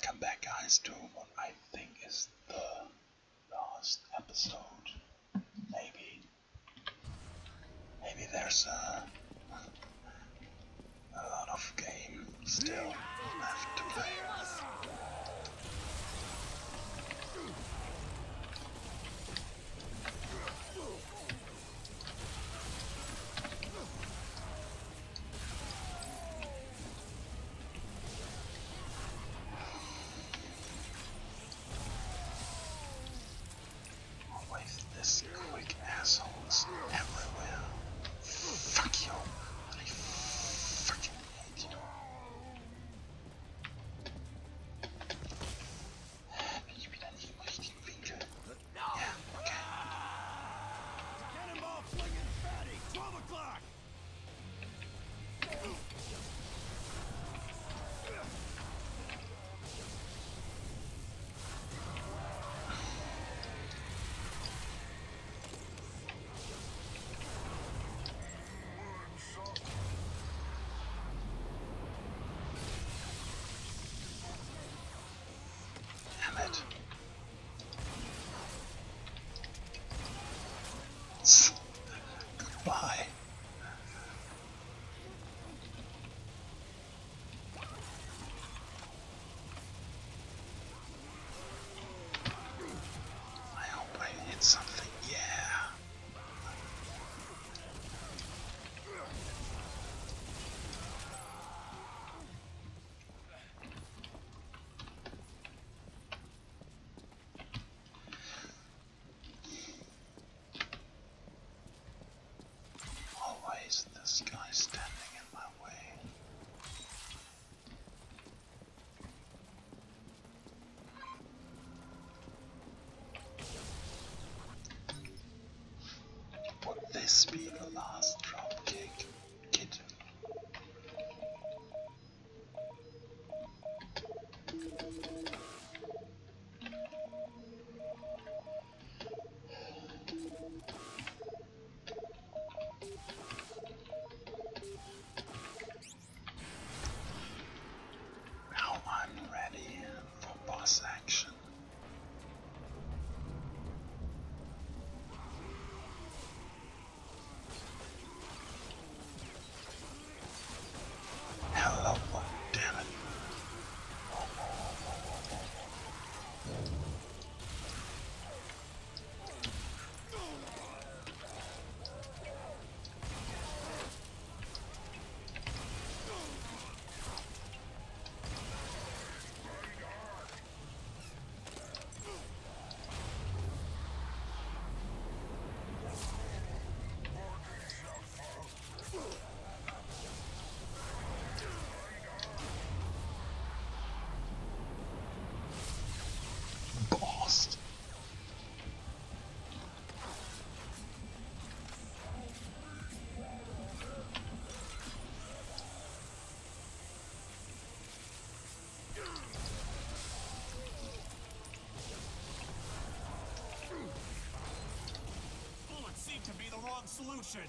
Welcome back, guys, to what I think is the last episode. Maybe. Maybe there's a, a lot of game still left to play. solution.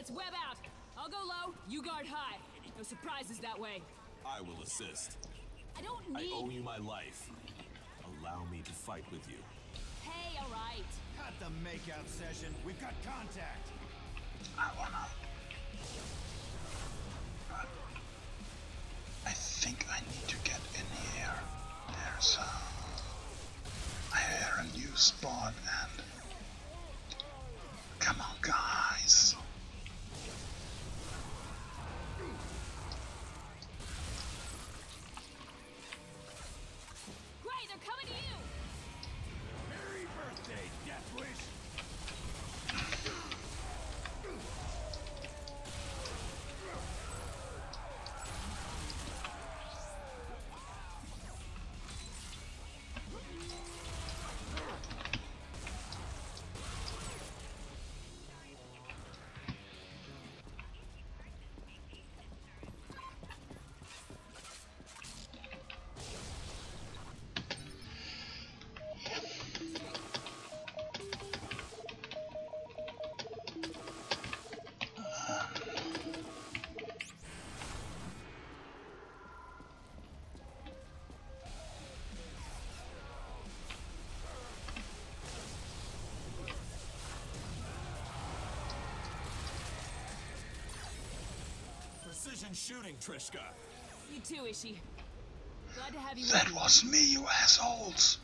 Let's web out. I'll go low, you guard high. No surprises that way. I will assist. I don't need... I owe you my life. Allow me to fight with you. Hey, alright. Cut the makeout session. We've got contact. I wanna. But I think I need to get in here. There's a. I hear a new spot and. Precision shooting, Trishka. You too, Ishi. Glad to have you That was me, you assholes.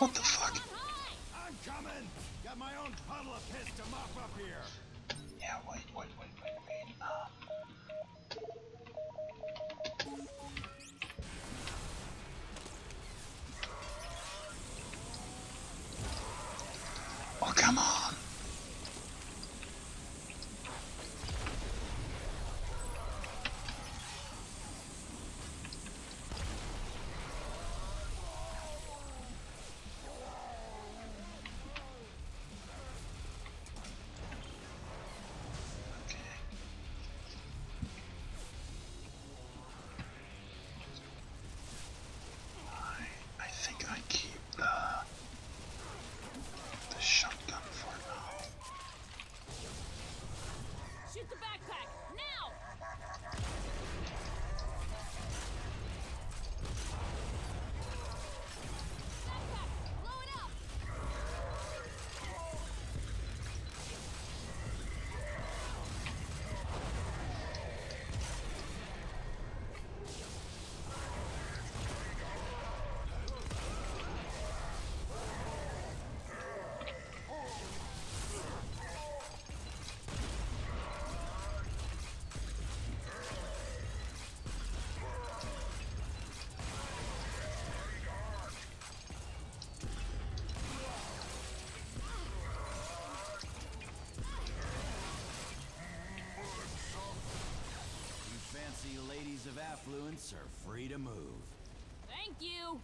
What the fuck? I'm coming. Got my own puddle of piss to mop up here. Yeah, wait, wait, wait, wait, wait. Um, oh, come on. Fancy of affluence are free to move. Thank you!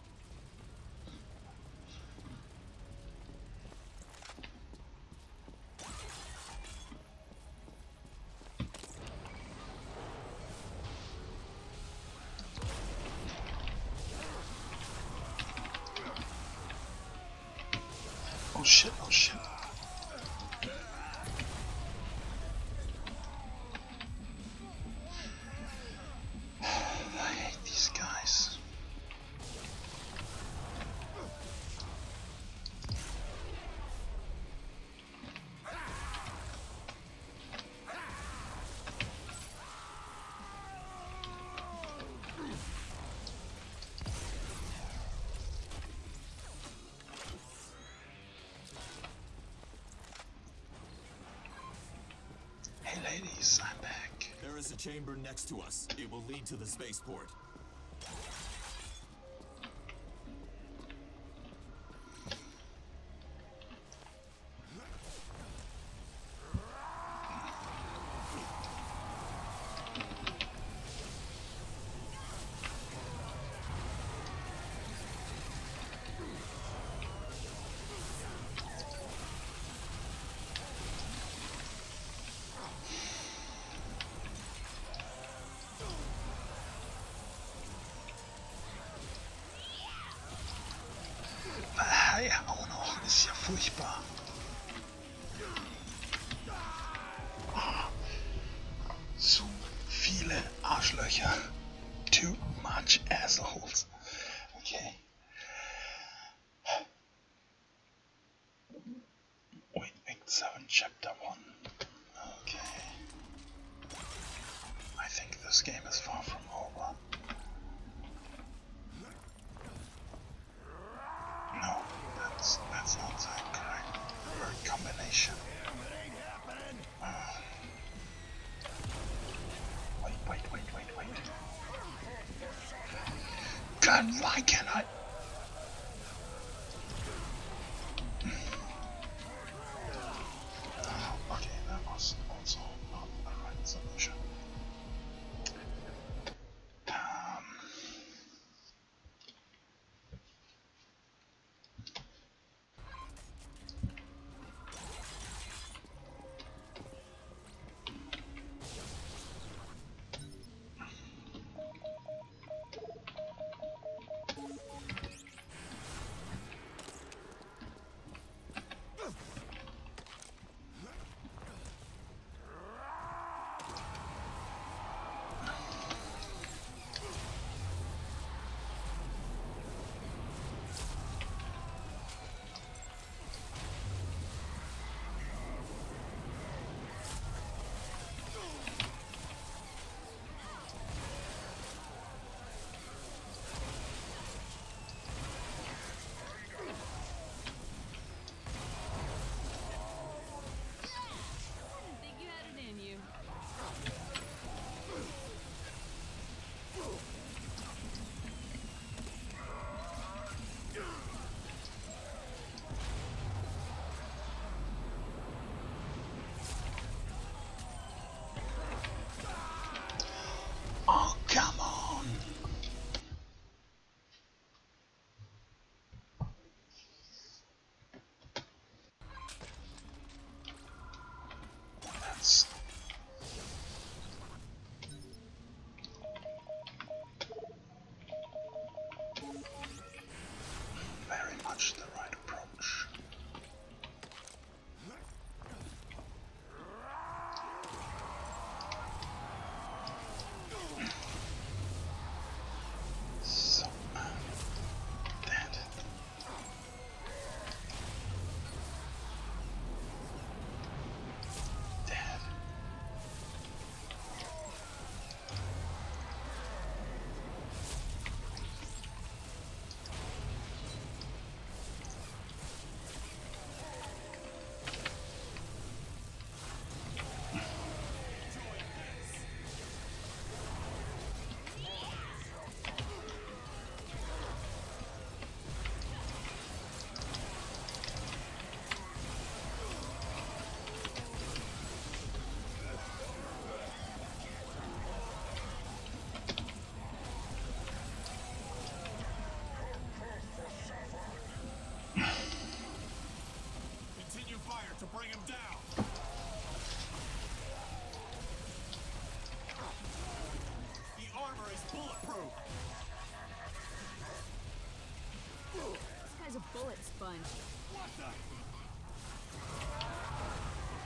Oh shit, oh shit. Chamber next to us. It will lead to the spaceport. Furchtbar. Ah, Zu viele Arschlöcher. Too much assholes. Okay. Wait, Act 7, Chapter 1. Okay. I think this game is far from over. God, why can't I?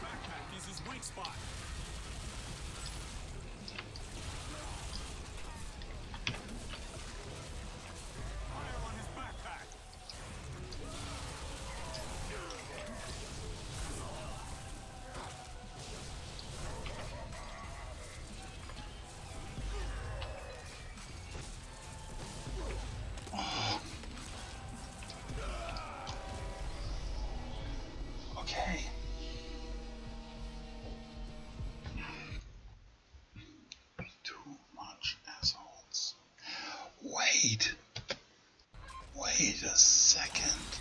Backpack is his weak spot. Wait a second.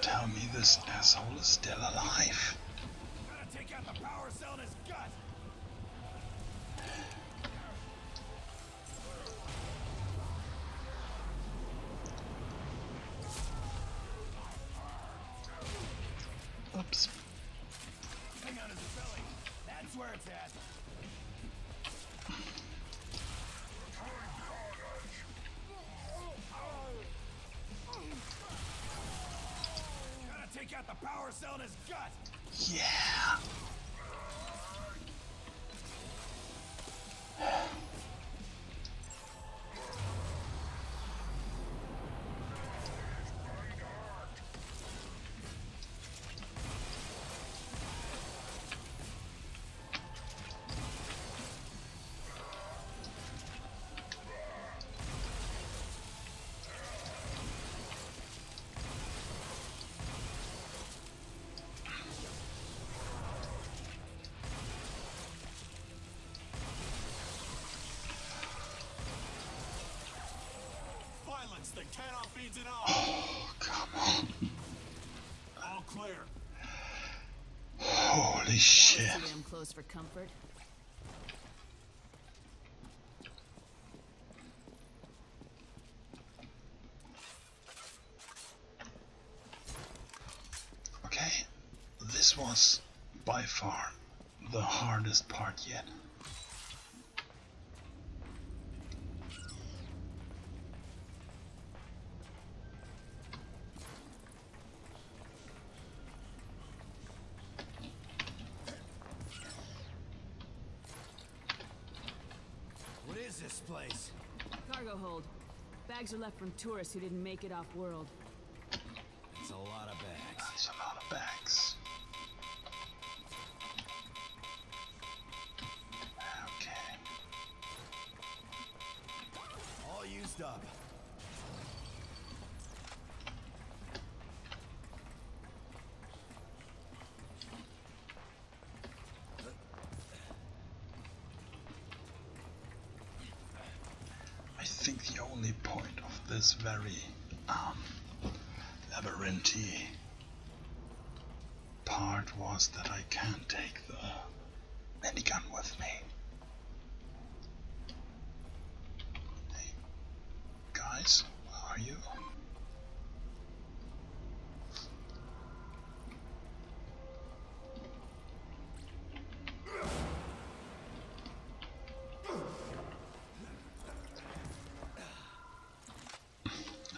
tell me this asshole is still alive. Oh, come on. All clear. Holy shit. was too damn close for comfort. Okay, this was by far the hardest part yet. This place? Cargo hold. Bags are left from tourists who didn't make it off world. It's a lot only point of this very um, labyrinthy part was that I can't take the minigun with me. Hey, guys, where are you?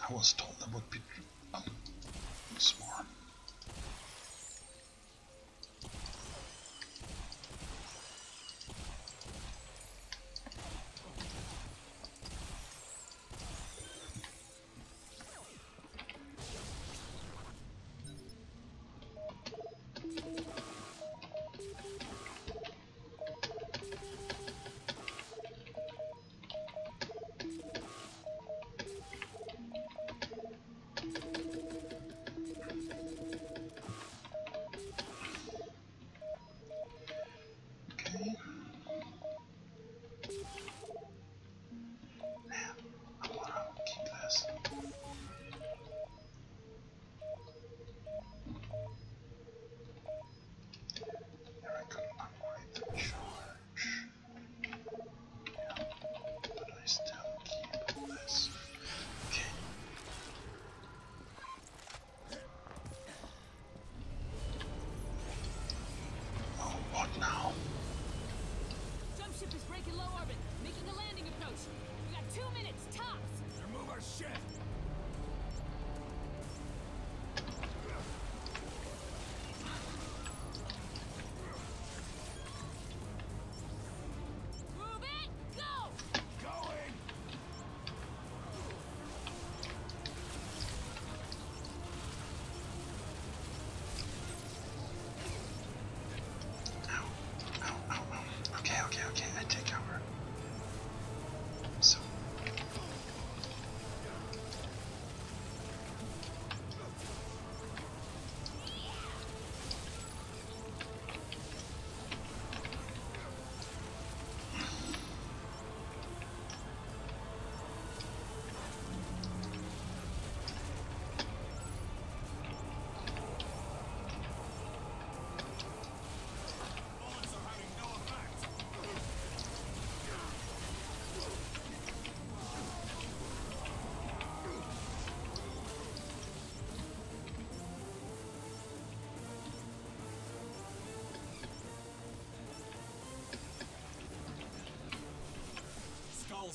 I was told about would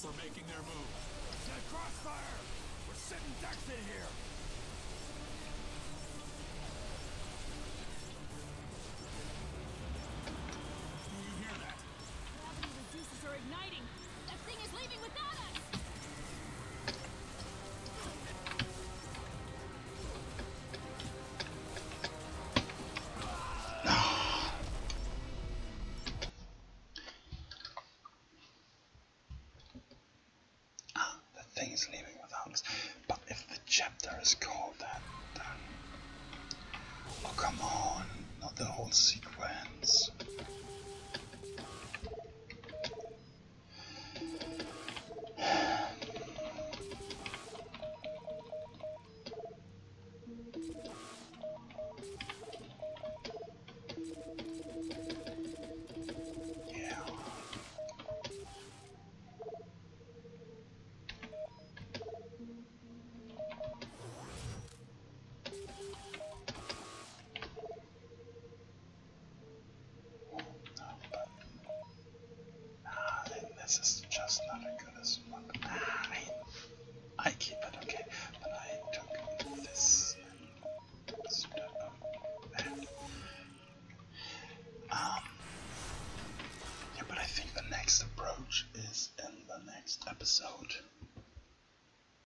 Are making their move. That crossfire. We're sitting ducks in here.